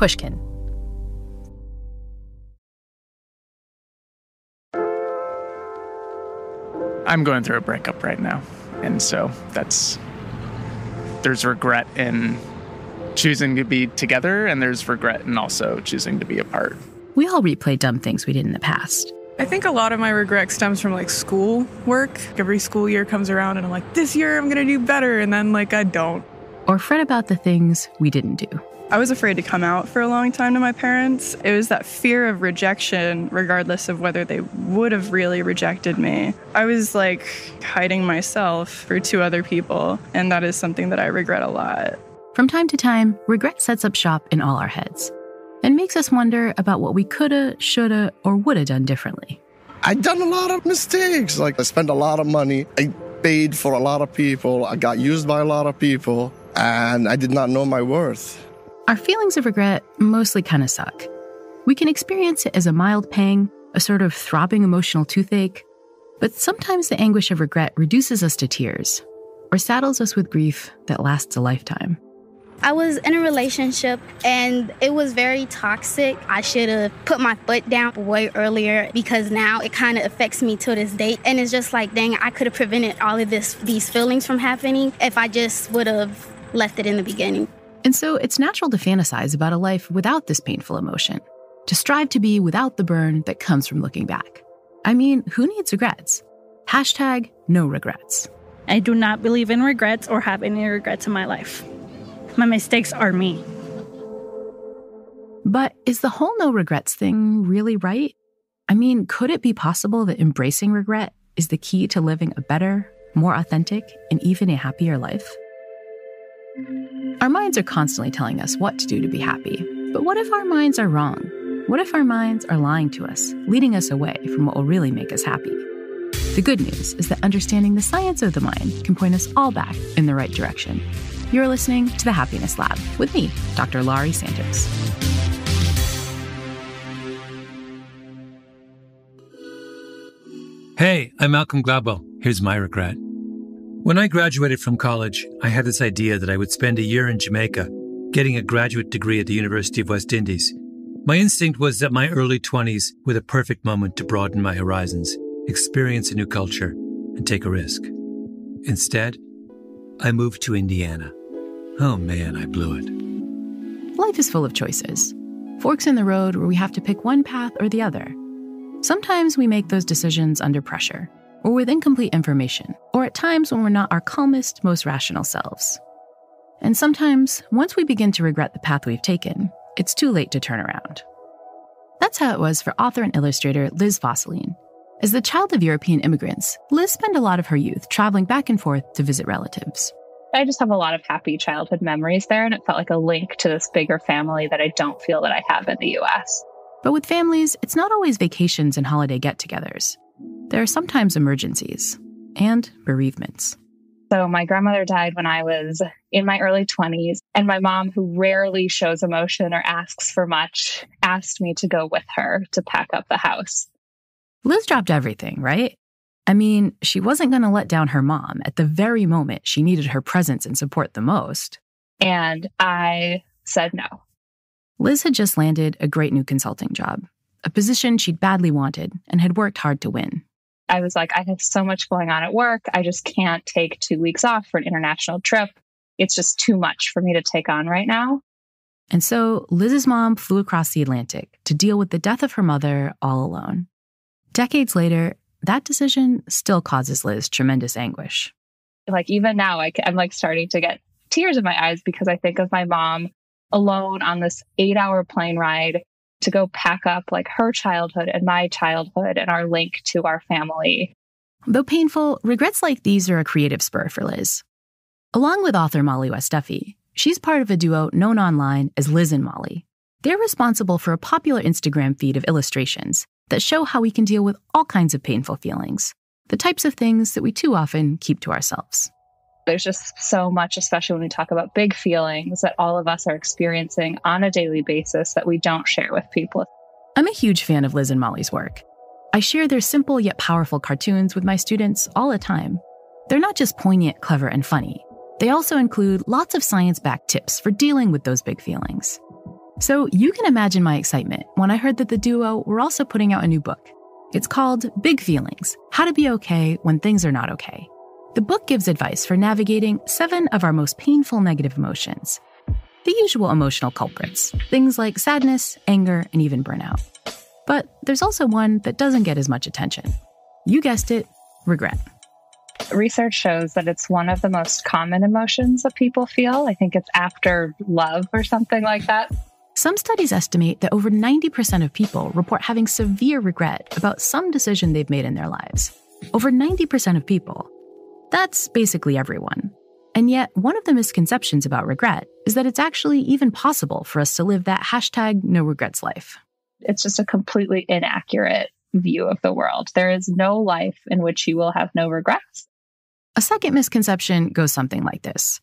Pushkin. I'm going through a breakup right now. And so that's there's regret in choosing to be together, and there's regret in also choosing to be apart. We all replay dumb things we did in the past. I think a lot of my regret stems from like school work. Every school year comes around and I'm like, this year I'm gonna do better. And then like I don't. Or fret about the things we didn't do. I was afraid to come out for a long time to my parents. It was that fear of rejection, regardless of whether they would have really rejected me. I was like hiding myself for two other people, and that is something that I regret a lot. From time to time, regret sets up shop in all our heads and makes us wonder about what we coulda, shoulda, or woulda done differently. I done a lot of mistakes. Like I spent a lot of money. I paid for a lot of people. I got used by a lot of people, and I did not know my worth. Our feelings of regret mostly kind of suck. We can experience it as a mild pang, a sort of throbbing emotional toothache, but sometimes the anguish of regret reduces us to tears or saddles us with grief that lasts a lifetime. I was in a relationship and it was very toxic. I should have put my foot down way earlier because now it kind of affects me to this day. And it's just like, dang, I could have prevented all of this these feelings from happening if I just would have left it in the beginning. And so it's natural to fantasize about a life without this painful emotion, to strive to be without the burn that comes from looking back. I mean, who needs regrets? Hashtag no regrets. I do not believe in regrets or have any regrets in my life. My mistakes are me. But is the whole no regrets thing really right? I mean, could it be possible that embracing regret is the key to living a better, more authentic, and even a happier life? Our minds are constantly telling us what to do to be happy. But what if our minds are wrong? What if our minds are lying to us, leading us away from what will really make us happy? The good news is that understanding the science of the mind can point us all back in the right direction. You're listening to the Happiness Lab with me, Dr. Laurie Santos. Hey, I'm Malcolm Gladwell. Here's my regret. When I graduated from college, I had this idea that I would spend a year in Jamaica, getting a graduate degree at the University of West Indies. My instinct was that my early 20s were the perfect moment to broaden my horizons, experience a new culture, and take a risk. Instead, I moved to Indiana. Oh man, I blew it. Life is full of choices, forks in the road where we have to pick one path or the other. Sometimes we make those decisions under pressure, or with incomplete information, or at times when we're not our calmest, most rational selves. And sometimes, once we begin to regret the path we've taken, it's too late to turn around. That's how it was for author and illustrator Liz Fosslien. As the child of European immigrants, Liz spent a lot of her youth traveling back and forth to visit relatives. I just have a lot of happy childhood memories there, and it felt like a link to this bigger family that I don't feel that I have in the US. But with families, it's not always vacations and holiday get togethers. There are sometimes emergencies and bereavements. So, my grandmother died when I was in my early 20s, and my mom, who rarely shows emotion or asks for much, asked me to go with her to pack up the house. Liz dropped everything, right? I mean, she wasn't going to let down her mom at the very moment she needed her presence and support the most. And I said no. Liz had just landed a great new consulting job, a position she'd badly wanted and had worked hard to win. I was like, I have so much going on at work. I just can't take two weeks off for an international trip. It's just too much for me to take on right now. And so Liz's mom flew across the Atlantic to deal with the death of her mother all alone. Decades later, that decision still causes Liz tremendous anguish. Like, even now, I, am like starting to get tears in my eyes because I think of my mom alone on this eight hour plane ride to go pack up like her childhood and my childhood and our link to our family. Though painful, regrets like these are a creative spur for Liz. Along with author Mollie West Duffy, she's part of a duo known online as Liz and Mollie. They're responsible for a popular Instagram feed of illustrations that show how we can deal with all kinds of painful feelings, the types of things that we too often keep to ourselves. There's just so much, especially when we talk about big feelings that all of us are experiencing on a daily basis that we don't share with people. I'm a huge fan of Liz and Mollie's work. I share their simple yet powerful cartoons with my students all the time. They're not just poignant, clever, and funny. They also include lots of science backed tips for dealing with those big feelings. So you can imagine my excitement when I heard that the duo were also putting out a new book. It's called Big Feelings How to Be Okay When Things Are Not Okay. The book gives advice for navigating seven of our most painful negative emotions. The usual emotional culprits, things like sadness, anger, and even burnout. But there's also one that doesn't get as much attention. You guessed it regret. Research shows that it's one of the most common emotions that people feel. I think it's after love or something like that. Some studies estimate that over 90% of people report having severe regret about some decision they've made in their lives. Over 90% of people. That's basically everyone. And yet, one of the misconceptions about regret is that it's actually even possible for us to live that hashtag no regrets life. It's just a completely inaccurate view of the world. There is no life in which you will have no regrets. A second misconception goes something like this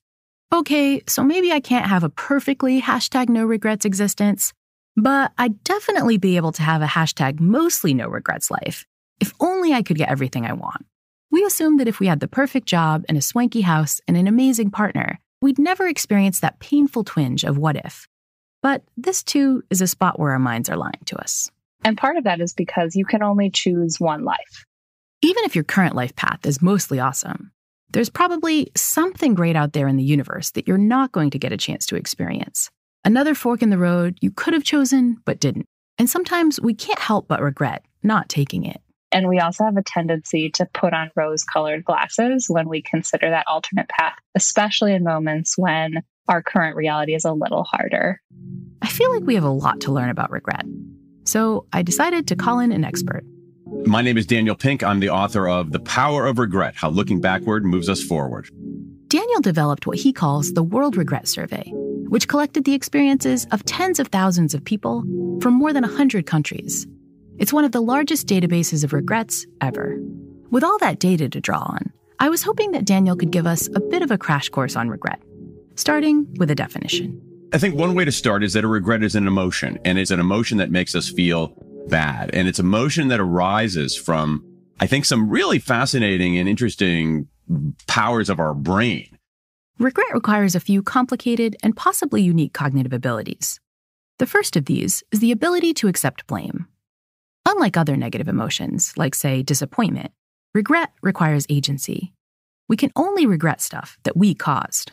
Okay, so maybe I can't have a perfectly hashtag no regrets existence, but I'd definitely be able to have a hashtag mostly no regrets life if only I could get everything I want. We assume that if we had the perfect job and a swanky house and an amazing partner, we'd never experience that painful twinge of what if. But this too is a spot where our minds are lying to us. And part of that is because you can only choose one life. Even if your current life path is mostly awesome, there's probably something great out there in the universe that you're not going to get a chance to experience. Another fork in the road you could have chosen but didn't. And sometimes we can't help but regret not taking it. And we also have a tendency to put on rose colored glasses when we consider that alternate path, especially in moments when our current reality is a little harder. I feel like we have a lot to learn about regret. So I decided to call in an expert. My name is Daniel Pink. I'm the author of The Power of Regret How Looking Backward Moves Us Forward. Daniel developed what he calls the World Regret Survey, which collected the experiences of tens of thousands of people from more than 100 countries. It's one of the largest databases of regrets ever. With all that data to draw on, I was hoping that Daniel could give us a bit of a crash course on regret, starting with a definition. I think one way to start is that a regret is an emotion, and it's an emotion that makes us feel bad. And it's emotion that arises from, I think, some really fascinating and interesting powers of our brain. Regret requires a few complicated and possibly unique cognitive abilities. The first of these is the ability to accept blame. Unlike other negative emotions, like, say, disappointment, regret requires agency. We can only regret stuff that we caused.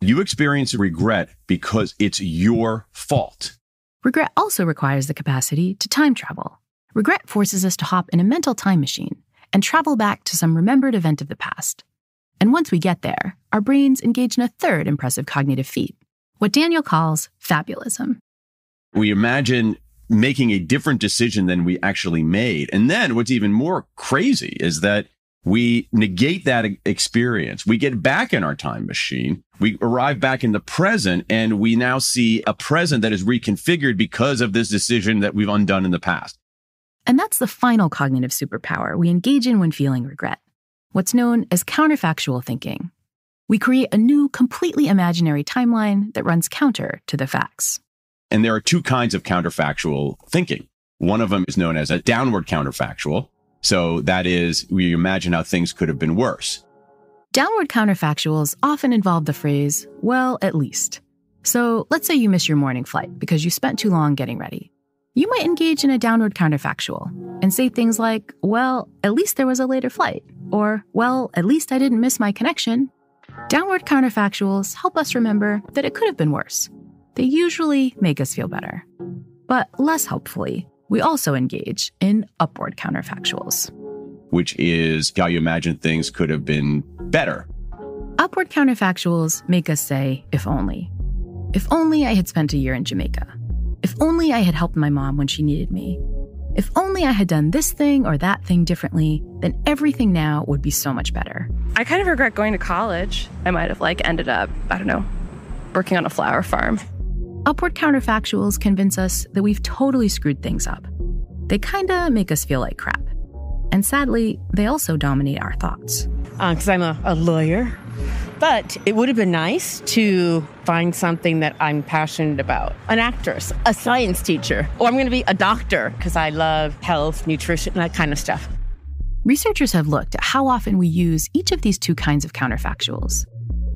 You experience regret because it's your fault. Regret also requires the capacity to time travel. Regret forces us to hop in a mental time machine and travel back to some remembered event of the past. And once we get there, our brains engage in a third impressive cognitive feat, what Daniel calls fabulism. We imagine making a different decision than we actually made. And then what's even more crazy is that we negate that experience. We get back in our time machine. We arrive back in the present and we now see a present that is reconfigured because of this decision that we've undone in the past. And that's the final cognitive superpower we engage in when feeling regret, what's known as counterfactual thinking. We create a new, completely imaginary timeline that runs counter to the facts. And there are two kinds of counterfactual thinking. One of them is known as a downward counterfactual, so that is, we imagine how things could have been worse. Downward counterfactuals often involve the phrase, well, at least. So let's say you miss your morning flight because you spent too long getting ready. You might engage in a downward counterfactual and say things like, well, at least there was a later flight, or, well, at least I didn't miss my connection. Downward counterfactuals help us remember that it could have been worse. They usually make us feel better. But less helpfully, we also engage in upward counterfactuals, which is how you imagine things could have been better. Upward counterfactuals make us say, if only. If only I had spent a year in Jamaica. If only I had helped my mom when she needed me. If only I had done this thing or that thing differently, then everything now would be so much better. I kind of regret going to college. I might have like ended up, I don't know, working on a flower farm. Upward counterfactuals convince us that we've totally screwed things up. They kinda make us feel like crap. And sadly, they also dominate our thoughts. Because uh, I'm a, a lawyer. But it would have been nice to find something that I'm passionate about an actress, a science teacher, or I'm going to be a doctor because I love health, nutrition, that kind of stuff. Researchers have looked at how often we use each of these two kinds of counterfactuals.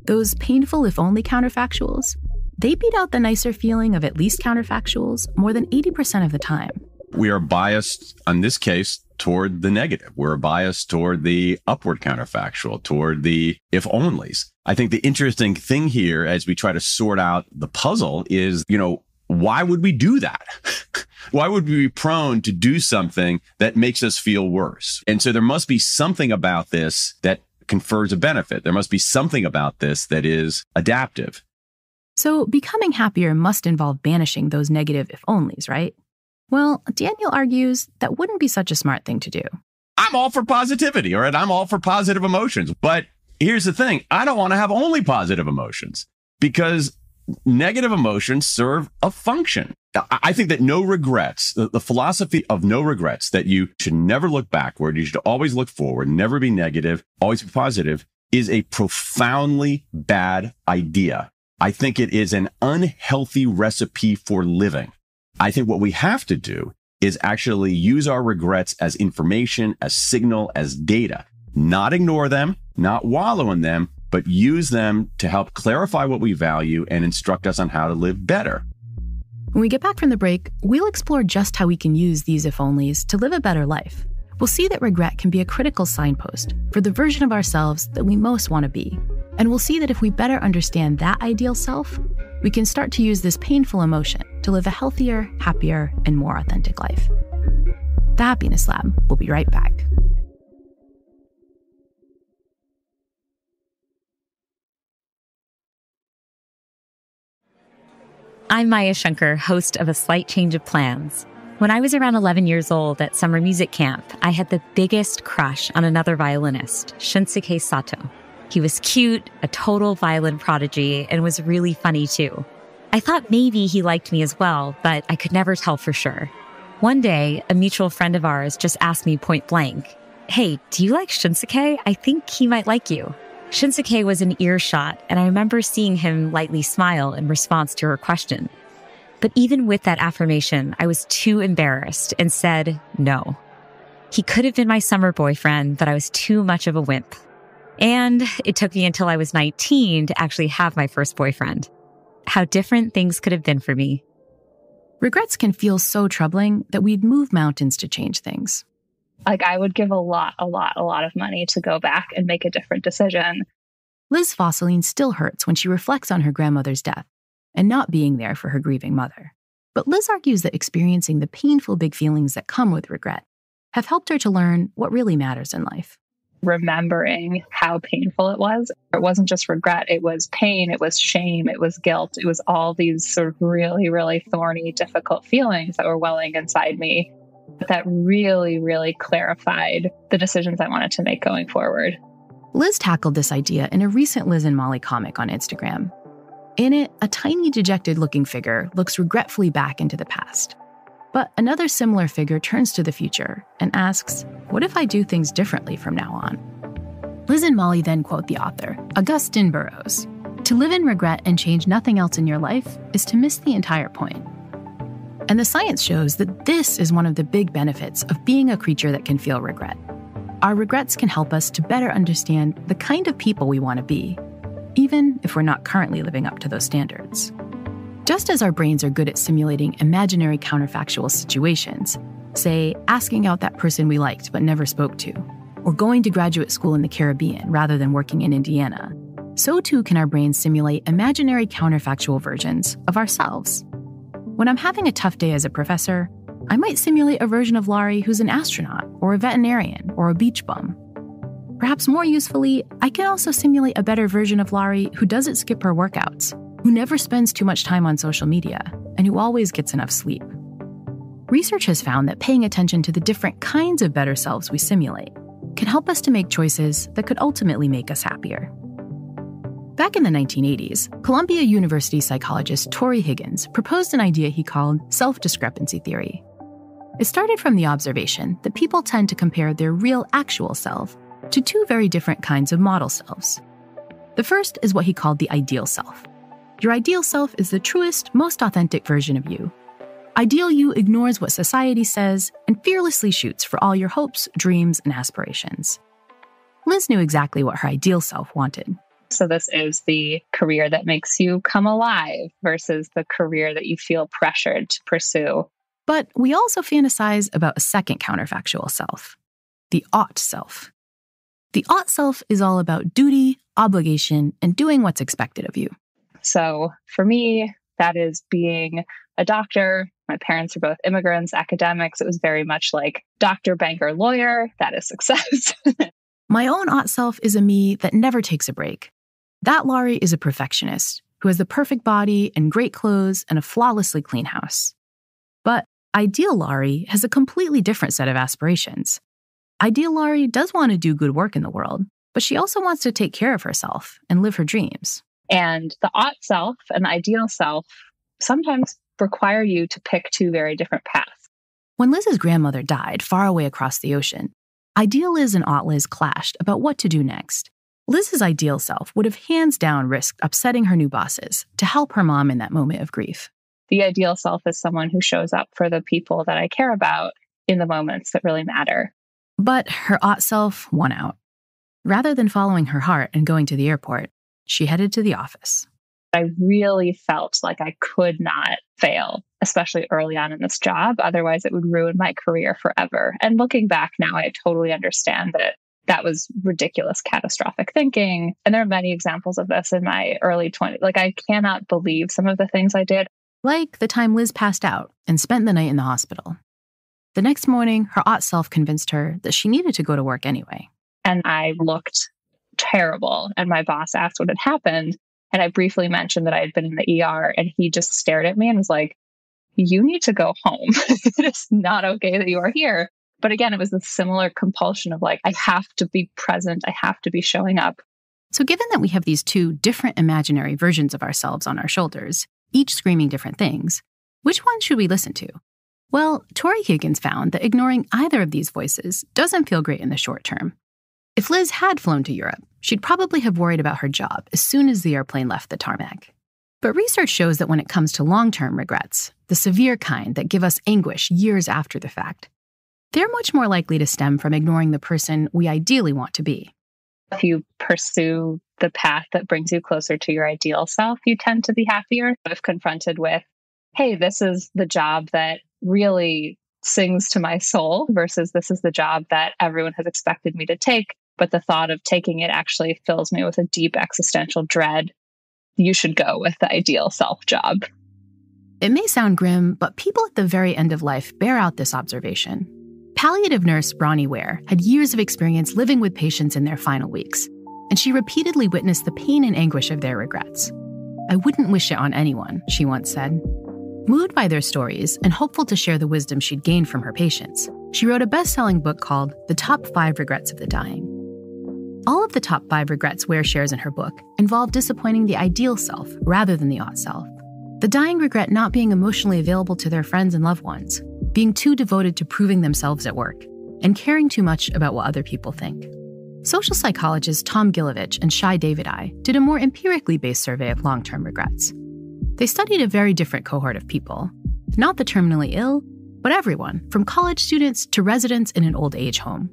Those painful, if only counterfactuals they beat out the nicer feeling of at least counterfactuals more than 80% of the time. We are biased, on this case, toward the negative. We're biased toward the upward counterfactual, toward the if onlys. I think the interesting thing here as we try to sort out the puzzle is, you know, why would we do that? why would we be prone to do something that makes us feel worse? And so there must be something about this that confers a benefit. There must be something about this that is adaptive. So becoming happier must involve banishing those negative if onlys, right? Well, Daniel argues that wouldn't be such a smart thing to do. I'm all for positivity, all right? I'm all for positive emotions. But here's the thing I don't want to have only positive emotions because negative emotions serve a function. I think that no regrets, the, the, philosophy of no regrets, that you should never look backward, you should always look forward, never be negative, always be positive, is a profoundly bad idea. I think it is an unhealthy recipe for living. I think what we have to do is actually use our regrets as information, as signal, as data, not ignore them, not wallow in them, but use them to help clarify what we value and instruct us on how to live better. When we get back from the break, we'll explore just how we can use these if onlys to live a better life. We'll see that regret can be a critical signpost for the version of ourselves that we most want to be. And we'll see that if we better understand that ideal self, we can start to use this painful emotion to live a healthier, happier, and more authentic life. The Happiness Lab will be right back. I'm Maya Shankar, host of A Slight Change of Plans. When I was around 11 years old at summer music camp, I had the biggest crush on another violinist, Shunsuke Sato. He was cute, a total violin prodigy, and was really funny too. I thought maybe he liked me as well, but I could never tell for sure. One day, a mutual friend of ours just asked me point blank, Hey, do you like Shunsuke? I think he might like you. Shunsuke was an earshot, and I remember seeing him lightly smile in response to her question. But even with that affirmation, I was too embarrassed and said no. He could have been my summer boyfriend, but I was too much of a wimp. And it took me until I was 19 to actually have my first boyfriend. How different things could have been for me. Regrets can feel so troubling that we'd move mountains to change things. Like, I would give a lot, a lot, a lot of money to go back and make a different decision. Liz Fosslien still hurts when she reflects on her grandmother's death and not being there for her grieving mother. But Liz argues that experiencing the painful big feelings that come with regret have helped her to learn what really matters in life remembering how painful it was. It wasn't just regret, it was pain, it was shame, it was guilt, it was all these sort of really, really thorny, difficult feelings that were welling inside me that really, really clarified the decisions I wanted to make going forward. Liz tackled this idea in a recent Liz and Mollie comic on Instagram. In it, a tiny, dejected looking figure looks regretfully back into the past. But another similar figure turns to the future and asks, What if I do things differently from now on? Liz and Mollie then quote the author, Augusten Burroughs To live in regret and change nothing else in your life is to miss the entire point. And the science shows that this is one of the big benefits of being a creature that can feel regret. Our regrets can help us to better understand the kind of people we want to be, even if we're not currently living up to those standards. Just as our brains are good at simulating imaginary counterfactual situations, say asking out that person we liked but never spoke to, or going to graduate school in the Caribbean rather than working in Indiana, so too can our brains simulate imaginary counterfactual versions of ourselves. When I'm having a tough day as a professor, I might simulate a version of Laurie who's an astronaut, or a veterinarian, or a beach bum. Perhaps more usefully, I can also simulate a better version of Laurie who doesn't skip her workouts who never spends too much time on social media, and who always gets enough sleep. Research has found that paying attention to the different kinds of better selves we simulate can help us to make choices that could ultimately make us happier. Back in the 1980s, Columbia University psychologist Tory Higgins proposed an idea he called self discrepancy theory. It started from the observation that people tend to compare their real actual self to two very different kinds of model selves. The first is what he called the ideal self, your ideal self is the truest, most authentic version of you. Ideal you ignores what society says and fearlessly shoots for all your hopes, dreams, and aspirations. Liz knew exactly what her ideal self wanted So, this is the career that makes you come alive versus the career that you feel pressured to pursue. But we also fantasize about a second counterfactual self the ought self. The ought self is all about duty, obligation, and doing what's expected of you. So, for me, that is being a doctor. My parents are both immigrants, academics. It was very much like doctor, banker, lawyer. That is success. My own ought self is a me that never takes a break. That Laurie is a perfectionist who has the perfect body and great clothes and a flawlessly clean house. But ideal Laurie has a completely different set of aspirations. Ideal Laurie does want to do good work in the world, but she also wants to take care of herself and live her dreams. And the ought self and the ideal self sometimes require you to pick two very different paths. When Liz's grandmother died far away across the ocean, Ideal Liz and Ought Liz clashed about what to do next. Liz's ideal self would have hands down risked upsetting her new bosses to help her mom in that moment of grief. The ideal self is someone who shows up for the people that I care about in the moments that really matter. But her ought self won out. Rather than following her heart and going to the airport, she headed to the office. I really felt like I could not fail, especially early on in this job. Otherwise, it would ruin my career forever. And looking back now, I totally understand that that was ridiculous, catastrophic thinking. And there are many examples of this in my early 20s. Like, I cannot believe some of the things I did. Like the time Liz passed out and spent the night in the hospital. The next morning, her ought self convinced her that she needed to go to work anyway. And I looked terrible. And my boss asked what had happened. And I briefly mentioned that I had been in the ER, and he just stared at me and was like, You need to go home. it is not okay that you are here. But again, it was a similar compulsion of like, I have to be present, I have to be showing up. So, given that we have these two different imaginary versions of ourselves on our shoulders, each screaming different things, which one should we listen to? Well, Tory Higgins found that ignoring either of these voices doesn't feel great in the short term. If Liz had flown to Europe, she'd probably have worried about her job as soon as the airplane left the tarmac. But research shows that when it comes to long term regrets, the severe kind that give us anguish years after the fact, they're much more likely to stem from ignoring the person we ideally want to be. If you pursue the path that brings you closer to your ideal self, you tend to be happier. If confronted with, hey, this is the job that really sings to my soul versus this is the job that everyone has expected me to take, but the thought of taking it actually fills me with a deep existential dread. You should go with the ideal self job. It may sound grim, but people at the very end of life bear out this observation. Palliative nurse Bronnie Ware had years of experience living with patients in their final weeks, and she repeatedly witnessed the pain and anguish of their regrets. I wouldn't wish it on anyone, she once said. Moved by their stories and hopeful to share the wisdom she'd gained from her patients, she wrote a best selling book called The Top Five Regrets of the Dying. All of the top five regrets Ware shares in her book involve disappointing the ideal self rather than the ought self. The dying regret not being emotionally available to their friends and loved ones, being too devoted to proving themselves at work, and caring too much about what other people think. Social psychologists Tom Gilovich and Shai Davidai did a more empirically based survey of long term regrets. They studied a very different cohort of people not the terminally ill, but everyone, from college students to residents in an old age home.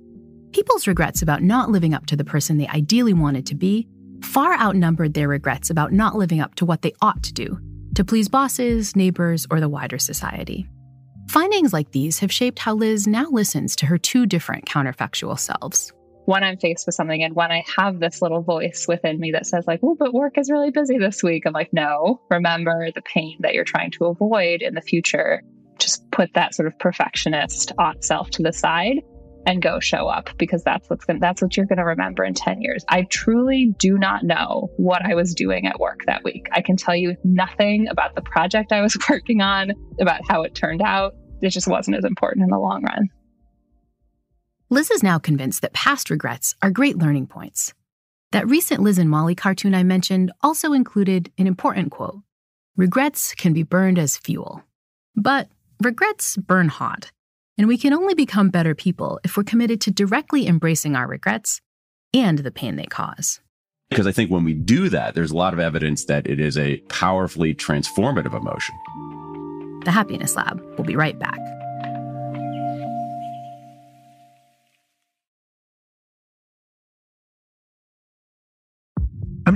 People's regrets about not living up to the person they ideally wanted to be far outnumbered their regrets about not living up to what they ought to do to please bosses, neighbors, or the wider society. Findings like these have shaped how Liz now listens to her two different counterfactual selves when I'm faced with something and when I have this little voice within me that says, like, oh, but work is really busy this week, I'm like, no, remember the pain that you're trying to avoid in the future. Just put that sort of perfectionist ought self to the side and go show up because that's what's going that's what you're going to remember in 10 years. I truly do not know what I was doing at work that week. I can tell you nothing about the project I was working on, about how it turned out. It just wasn't as important in the long run. Liz is now convinced that past regrets are great learning points. That recent Liz and Mollie cartoon I mentioned also included an important quote Regrets can be burned as fuel. But regrets burn hot, and we can only become better people if we're committed to directly embracing our regrets and the pain they cause. Because I think when we do that, there's a lot of evidence that it is a powerfully transformative emotion. The Happiness Lab will be right back.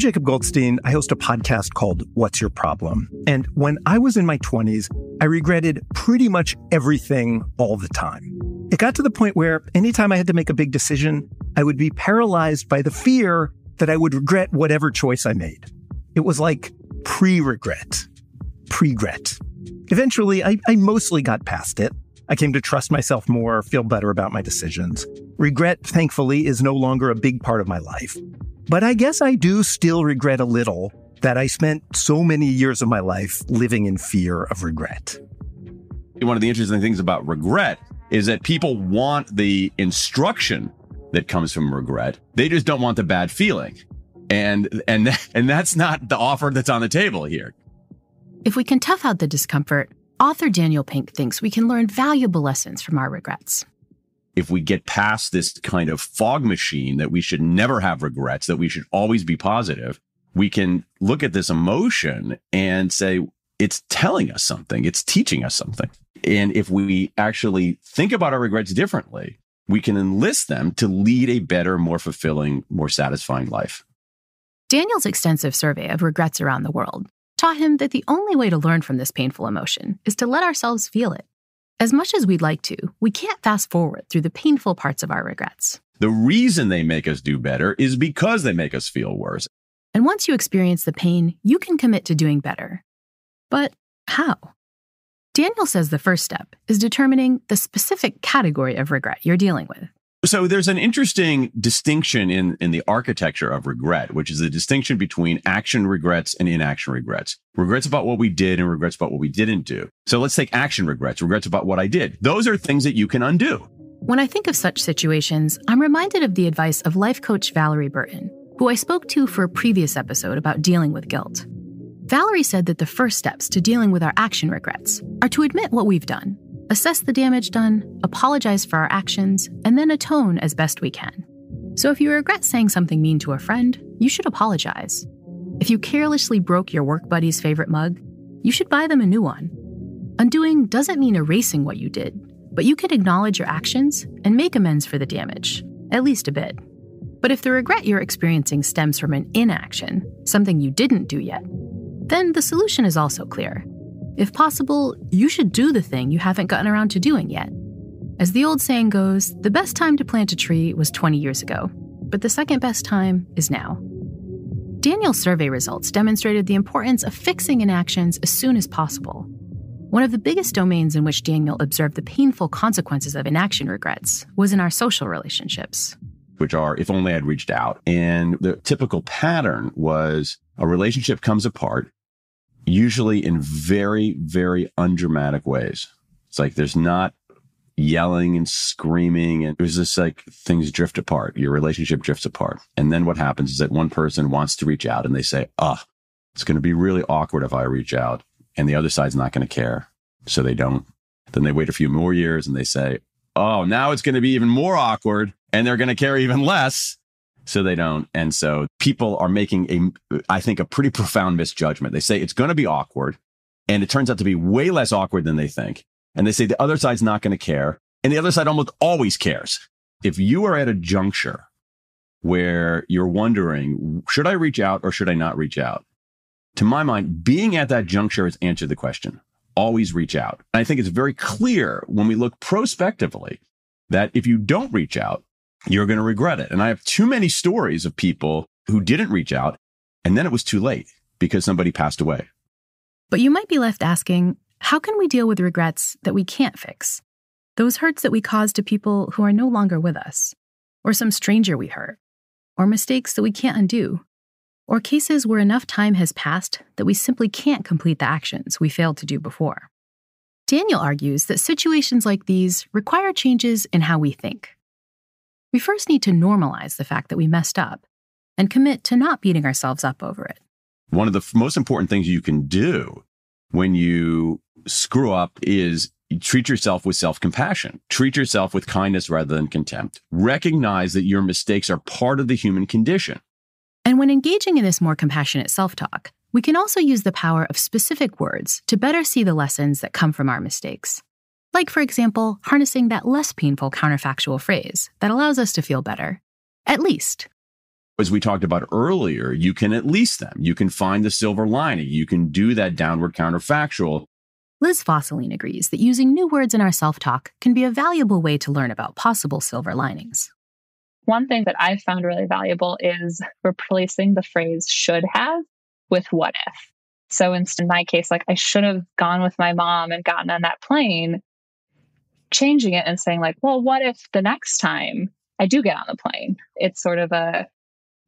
Jacob Goldstein. I host a podcast called What's Your Problem? And when I was in my 20s, I regretted pretty much everything all the time. It got to the point where anytime I had to make a big decision, I would be paralyzed by the fear that I would regret whatever choice I made. It was like pre regret, pre-gret. Eventually, I, I mostly got past it. I came to trust myself more, feel better about my decisions. Regret, thankfully, is no longer a big part of my life. But I guess I do still regret a little that I spent so many years of my life living in fear of regret. One of the interesting things about regret is that people want the instruction that comes from regret. They just don't want the bad feeling. And and and that's not the offer that's on the table here. If we can tough out the discomfort, author Daniel Pink thinks we can learn valuable lessons from our regrets if we get past this kind of fog machine that we should never have regrets, that we should always be positive, we can look at this emotion and say, it's telling us something, it's teaching us something. And if we actually think about our regrets differently, we can enlist them to lead a better, more fulfilling, more satisfying life. Daniel's extensive survey of regrets around the world taught him that the only way to learn from this painful emotion is to let ourselves feel it. As much as we'd like to, we can't fast forward through the painful parts of our regrets. The reason they make us do better is because they make us feel worse. And once you experience the pain, you can commit to doing better. But how? Daniel says the first step is determining the specific category of regret you're dealing with. So there's an interesting distinction in, in the architecture of regret, which is the distinction between action regrets and inaction regrets. Regrets about what we did and regrets about what we didn't do. So let's take action regrets, regrets about what I did. Those are things that you can undo. When I think of such situations, I'm reminded of the advice of life coach Valerie Burton, who I spoke to for a previous episode about dealing with guilt. Valerie said that the first steps to dealing with our action regrets are to admit what we've done assess the damage done, apologize for our actions, and then atone as best we can. So if you regret saying something mean to a friend, you should apologize. If you carelessly broke your work buddy's favorite mug, you should buy them a new one. Undoing doesn't mean erasing what you did, but you can acknowledge your actions and make amends for the damage, at least a bit. But if the regret you're experiencing stems from an inaction, something you didn't do yet, then the solution is also clear. If possible, you should do the thing you haven't gotten around to doing yet. As the old saying goes, the best time to plant a tree was 20 years ago, but the second best time is now. Daniel's survey results demonstrated the importance of fixing inactions as soon as possible. One of the biggest domains in which Daniel observed the painful consequences of inaction regrets was in our social relationships. Which are, if only I'd reached out. And the typical pattern was a relationship comes apart usually in very, very undramatic ways. It's like there's not yelling and screaming and it was just like things drift apart. Your relationship drifts apart. And then what happens is that one person wants to reach out and they say, oh, it's going to be really awkward if I reach out and the other side's not going to care. So they don't. Then they wait a few more years and they say, oh, now it's going to be even more awkward and they're going to care even less so they don't. And so people are making a, I think, a pretty profound misjudgment. They say it's going to be awkward, and it turns out to be way less awkward than they think. And they say the other side's not going to care, and the other side almost always cares. If you are at a juncture where you're wondering, should I reach out or should I not reach out? To my mind, being at that juncture has answered the question. Always reach out. And I think it's very clear when we look prospectively that if you don't reach out, you're going to regret it. And I have too many stories of people who didn't reach out and then it was too late because somebody passed away. But you might be left asking, how can we deal with regrets that we can't fix? Those hurts that we cause to people who are no longer with us, or some stranger we hurt, or mistakes that we can't undo, or cases where enough time has passed that we simply can't complete the actions we failed to do before. Daniel argues that situations like these require changes in how we think we first need to normalize the fact that we messed up and commit to not beating ourselves up over it. One of the most important things you can do when you screw up is treat yourself with self compassion. Treat yourself with kindness rather than contempt. Recognize that your mistakes are part of the human condition. And when engaging in this more compassionate self talk, we can also use the power of specific words to better see the lessons that come from our mistakes. Like, for example, harnessing that less painful counterfactual phrase that allows us to feel better. At least. as we talked about earlier, you can at least them. You can find the silver lining. You can do that downward counterfactual. Liz Fosslien agrees that using new words in our self talk can be a valuable way to learn about possible silver linings. One thing that I've found really valuable is replacing the phrase should have with what if. So in my case, like I should have gone with my mom and gotten on that plane, changing it and saying, like, well, what if the next time I do get on the plane? It's sort of a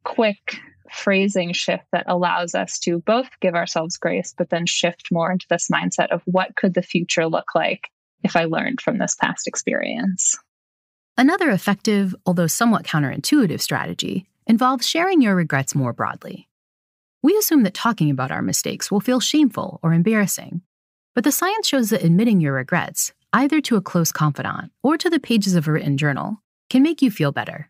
quick phrasing shift that allows us to both give ourselves grace, but then shift more into this mindset of what could the future look like if I learned from this past experience. Another effective, although somewhat counterintuitive strategy involves sharing your regrets more broadly. We assume that talking about our mistakes will feel shameful or embarrassing, but the science shows that admitting your regrets, either to a close confidant or to the pages of a written journal, can make you feel better.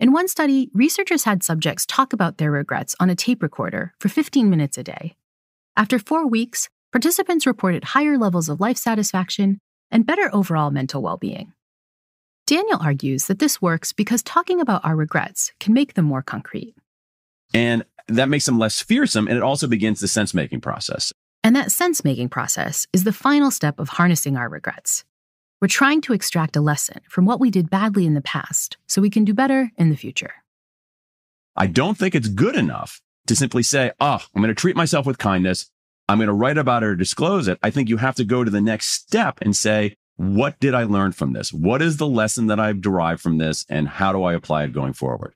In one study, researchers had subjects talk about their regrets on a tape recorder for 15 minutes a day. After four weeks, participants reported higher levels of life satisfaction and better overall mental well being. Daniel argues that this works because talking about our regrets can make them more concrete. And that makes them less fearsome, and it also begins the sense making process. And that sense making process is the final step of harnessing our regrets. We're trying to extract a lesson from what we did badly in the past so we can do better in the future. I don't think it's good enough to simply say, oh, I'm going to treat myself with kindness. I'm going to write about it or disclose it. I think you have to go to the next step and say, what did I learn from this? What is the lesson that I've derived from this? And how do I apply it going forward?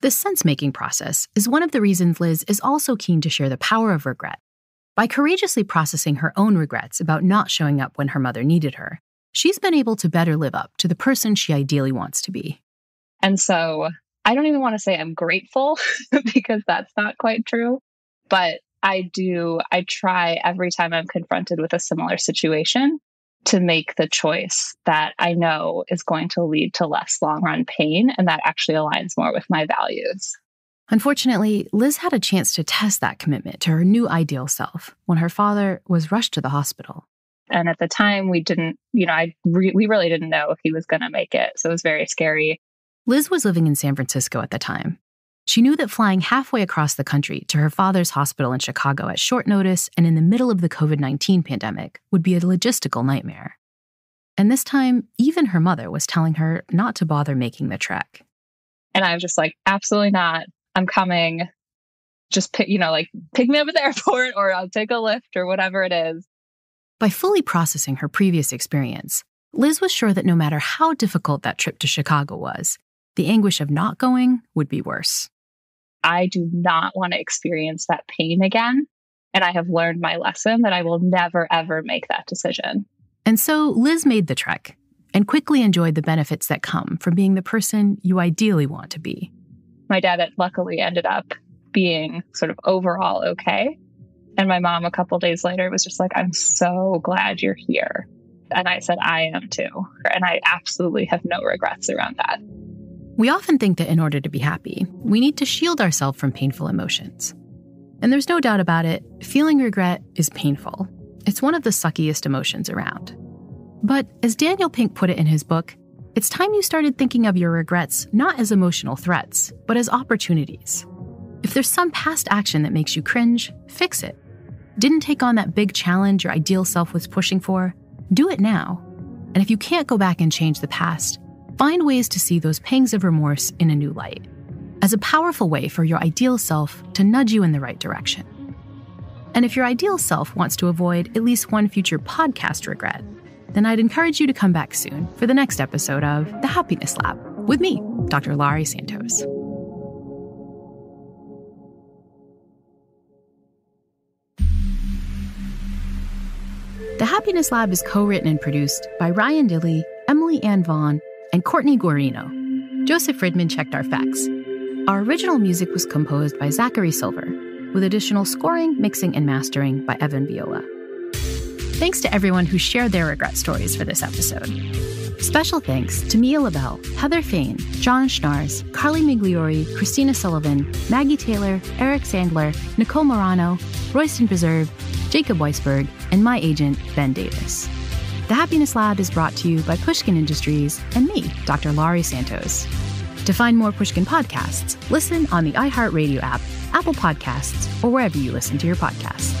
The sense making process is one of the reasons Liz is also keen to share the power of regret. By courageously processing her own regrets about not showing up when her mother needed her, she's been able to better live up to the person she ideally wants to be. And so I don't even want to say I'm grateful because that's not quite true. But I do, I try every time I'm confronted with a similar situation to make the choice that I know is going to lead to less long run pain and that actually aligns more with my values. Unfortunately, Liz had a chance to test that commitment to her new ideal self when her father was rushed to the hospital. And at the time, we didn't, you know, I re- we really didn't know if he was going to make it. So it was very scary. Liz was living in San Francisco at the time. She knew that flying halfway across the country to her father's hospital in Chicago at short notice and in the middle of the COVID 19 pandemic would be a logistical nightmare. And this time, even her mother was telling her not to bother making the trek. And I was just like, absolutely not. I'm coming. Just pick, you know, like pick me up at the airport or I'll take a Lyft or whatever it is. By fully processing her previous experience, Liz was sure that no matter how difficult that trip to Chicago was, the anguish of not going would be worse. I do not want to experience that pain again. And I have learned my lesson that I will never, ever make that decision. And so Liz made the trek and quickly enjoyed the benefits that come from being the person you ideally want to be. My dad luckily ended up being sort of overall okay. And my mom, a couple days later, was just like, I'm so glad you're here. And I said, I am too. And I absolutely have no regrets around that. We often think that in order to be happy, we need to shield ourselves from painful emotions. And there's no doubt about it, feeling regret is painful. It's one of the suckiest emotions around. But as Daniel Pink put it in his book, it's time you started thinking of your regrets not as emotional threats, but as opportunities. If there's some past action that makes you cringe, fix it didn't take on that big challenge your ideal self was pushing for, do it now. And if you can't go back and change the past, find ways to see those pangs of remorse in a new light as a powerful way for your ideal self to nudge you in the right direction. And if your ideal self wants to avoid at least one future podcast regret, then I'd encourage you to come back soon for the next episode of The Happiness Lab with me, Dr. Laurie Santos. The Happiness Lab is co written and produced by Ryan Dilley, Emily Ann Vaughn, and Courtney Guarino. Joseph Fridman checked our facts. Our original music was composed by Zachary Silver, with additional scoring, mixing, and mastering by Evan Viola. Thanks to everyone who shared their regret stories for this episode. Special thanks to Mia Lobel, Heather Fain, John Schnars, Carly Migliori, Christina Sullivan, Maggie Taylor, Eric Sandler, Nicole Morano, Royston Beserve, Jacob Weisberg, and my agent, Ben Davis. The Happiness Lab is brought to you by Pushkin Industries and me, Dr. Laurie Santos. To find more Pushkin podcasts, listen on the iHeartRadio app, Apple Podcasts, or wherever you listen to your podcasts.